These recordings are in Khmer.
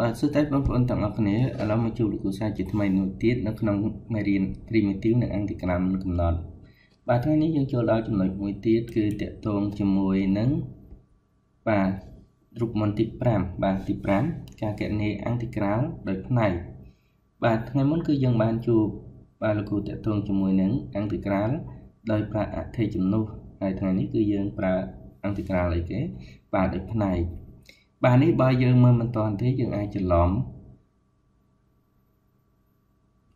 បាទសួស្តីបងប្អូនទាំងអស់គ្នាឥឡូវមកជួបលោកគ្រូសាស្ត្រជាថ្មីមួយទៀតនៅក្នុងមេរៀន primitive និង antigram កំណត់បាទថ្ងៃនេះយើងចូលដល់ចំណុចមួយទៀតគឺតកតងជាមួយនឹងបាទរូបមន្តទី5បាទទី5ការកណនី antigram ដោយផ្នែកបាទថ្ងៃមុនគឺយើងបានជួបបាទលោកគ្រូតកតងជាមួយនឹង antigram ដោយប្រើអធិជំនួសហើយថ្ងៃនេះគឺយើងប្រើ antigram អីគេបាទដោយផ្នែក បាទនេះបើយើងមើលមិនតាន់ទេយើងអាចច្រឡំ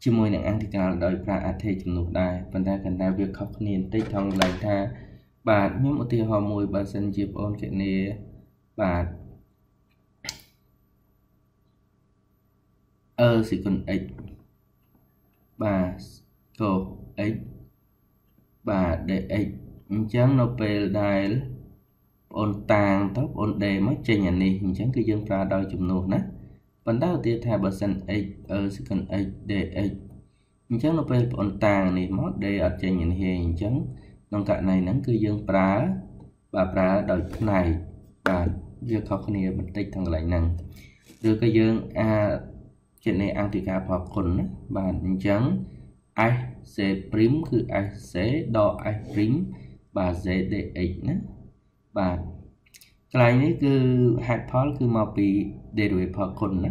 ជាមួយនឹងអន្តកាលដោយប្រើអត្ថេជំនួសដែរប៉ុន្តែកណ្ដាលវាខុសគ្នាបន្តិចថងឡើងថា បាទខ្ញុំឧទាហរណ៍មួយបើសិនជាបងប្អូនកញ្ញាបាទអឺសេគុណ x បាទកូ x បាទ dx អញ្ចឹងនៅពេលដែល ប្អូនតាងទៅប្អូនដេមកចេញអានេះអញ្ចឹងគឺយើងប្រើដោយចំនួនណាប៉ុន្តែឧទាហរណ៍ថាបើសិន x អឺ second x dx អញ្ចឹងនៅពេលប្អូនតាងនេះមក d អត់ចេញអានេះទេអញ្ចឹងក្នុងករណីហ្នឹងគឺយើងប្រើបាទប្រើដោយផ្នែកបាទវាខុសគ្នាបន្តិចទាំងកន្លែងហ្នឹងឬក៏យើងអាចជានៃអង្តិកាផលគុណណាបាទអញ្ចឹង s c' គឺ s c ដក s' បាទ z dx ណា បាទកន្លែងនេះគឺហេតុផលគឺមកពី derivative ផលគុណណា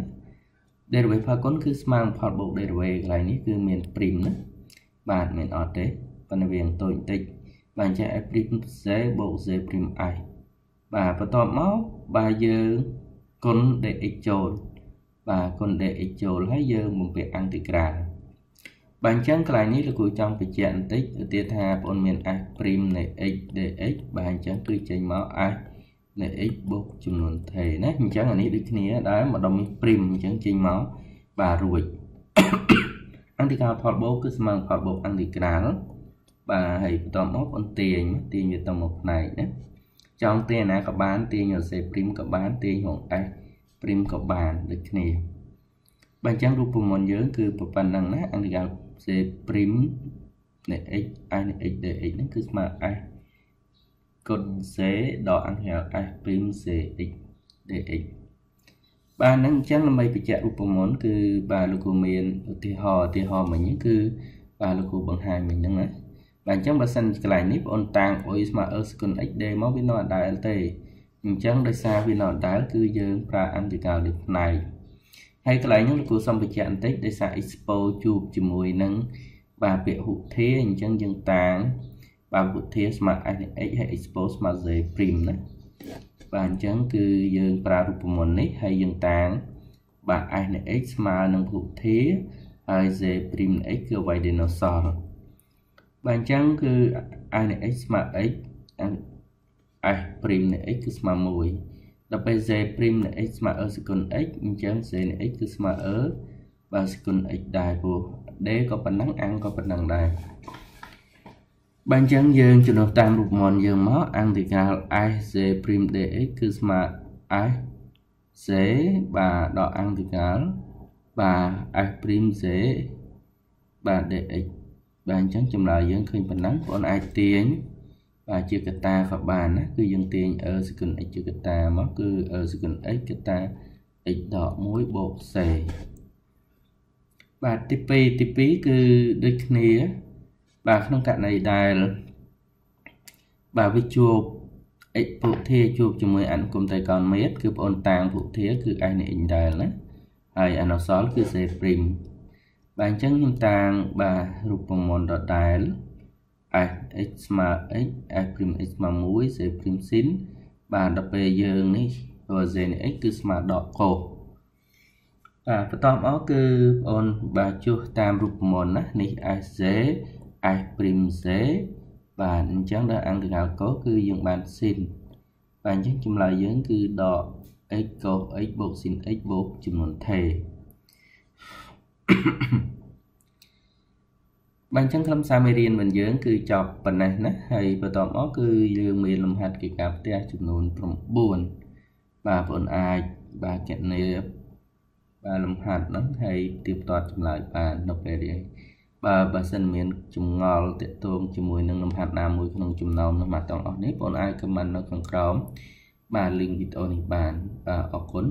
derivative ផលគុណគឺស្មើនឹងផលបូក derivative កន្លែងនេះគឺមាន prim ណាបាទមានអត់ទេប៉ុន្តែវាតូចបន្តិចបាទអញ្ចឹង f prim z បូក z prim i បាទបន្ទាប់មកបាទយើងគុណ dx ចូលបាទគុណ dx ចូលហើយយើងបំពាក់ integral បាទអញ្ចឹងកន្លែងនេះលោកគ្រូចង់បញ្ជាក់បន្តិចឧទាហរណ៍ថាបងមាន s' នៃ x dx បាទអញ្ចឹងគឺចេញមក s នៃ x បូកចំនួនថេណាអញ្ចឹងអានេះដូចគ្នាដែរម្ដុំនេះព្រីមអញ្ចឹងចេញមកបាទរួចអន្តរកាលផលបូកគឺស្មើផលបូកអន្តរកាលបាទហើយបន្ទាប់មកអូនទាញទាញវាទៅមកផ្នែកណាចង់ទាញណាក៏បានទាញរសេព្រីមក៏បានទាញរង s ព្រីមក៏បានដូចគ្នាបាទអញ្ចឹងរូបមន្តយើងគឺប៉ុណ្ណឹងណាអន្តរកាល c ព្រីមនៃ x i នៃ x dx ហ្នឹងគឺស្មើ s គុណ c ដល់អង្គា s ព្រីម c x dx បាទហ្នឹងអញ្ចឹងដើម្បីបញ្ជាក់រូបមន្តគឺបាទលោកគ្រូមានឧទាហរណ៍ឧទាហរណ៍មិញគឺបាទលោកគ្រូបង្ហាញមិញហ្នឹងណាបាទអញ្ចឹងបើសិនកន្លែងនេះបងអូនតាំងអុយស្មើអឺសគុណ x d មកវានៅអដែលទេអញ្ចឹងដោយសារវានៅអដែលគឺយើងប្រើអន្តរកាលលើផ្នែក ហើយកន្លែងនេះលោកគ្រូសុំបញ្ជាក់បន្តិចដោយសារ expo ជួបជាមួយនឹងបាទពាក្យហុធាអញ្ចឹងយើងតាងបាទហុធាស្មើ s នៃ x ហើយ expo ស្មើ z' ណាបាទអញ្ចឹងគឺយើងប្រើរូបមន្តនេះហើយយើងតាងបាទ s នៃ x ស្មើនឹងហុធាហើយ z' នៃ x គឺអ្វីដែលនៅសល់បាទអញ្ចឹងគឺ s នៃ x ស្មើ x s' នៃ x គឺស្មើ1 ដល់ពេល z' នៃ x ស្មើ e សេគុណ x អញ្ចឹង z នៃ x គឺស្មើ e បាទសេគុណ x ដែរព្រោះ d ក៏ប៉ុណ្ណឹងអង្គក៏ប៉ុណ្ណឹងដែរបាទអញ្ចឹងយើងជំនួសតាមរូបមន្តយើងមកអន្តរកាល s z' dx គឺស្មើ s z បាទដល់អន្តរកាលបាទ s' z បាទ dx បាទអញ្ចឹងចម្លើយយើងឃើញប៉ុណ្ណឹងបងអាចទាញបាទ ជាកតាក៏បានណាគឺយើងទាញ e សេគុណ x ជាកតាមកគឺ e សេគុណ x កតា x ដក1បូក c បាទទី2ទី2គឺដូចគ្នា បាទក្នុងករណីដែលបាទវាជួប x ពុធាជួបជាមួយអនុគមតេកោណមេត្រគឺបងអូនតាំងពុធាគឺ s នៃ x ដែលណាហើយអនុសល់គឺ c' បាទអញ្ចឹងខ្ញុំតាំងបាទរូបមន្តដដែល s x ស្មើ x s' x ស្មើ1 c' ស៊ីនបាទដល់ពេលយើងនេះព្រោះ z នៃ x គឺស្មើដកកោបាទបន្តមកគឺបងអូនបាទចុះតាមរូបមន្តណានេះ sj s' z បាទអញ្ចឹងដល់អង្គកាលកោគឺយើងបានស៊ីនបាទអញ្ចឹងចម្លើយយើងគឺដក x កោ x បូកស៊ីន x បូកចំនួនថេ បាទអញ្ចឹងខ្លឹមសារមេរៀនរបស់យើងគឺចប់ប៉ុណ្ណេះណាហើយបន្តមកគឺយើងមានលំហាត់កិច្ចការផ្ទះចំនួន9បាទបងប្អូនអាចបាទកណនីបាទលំហាត់ហ្នឹងហើយទៀបទាត់ចម្លើយបាននៅពេលរៀនបើបើសិនមានចម្ងល់តាក់ទងជាមួយនឹងលំហាត់ណាមួយក្នុងចំណោមលំហាត់ទាំងអស់នេះបងប្អូនអាចខមមិននៅខាងក្រោមបាទ link វីដេអូនេះបានបាទអរគុណ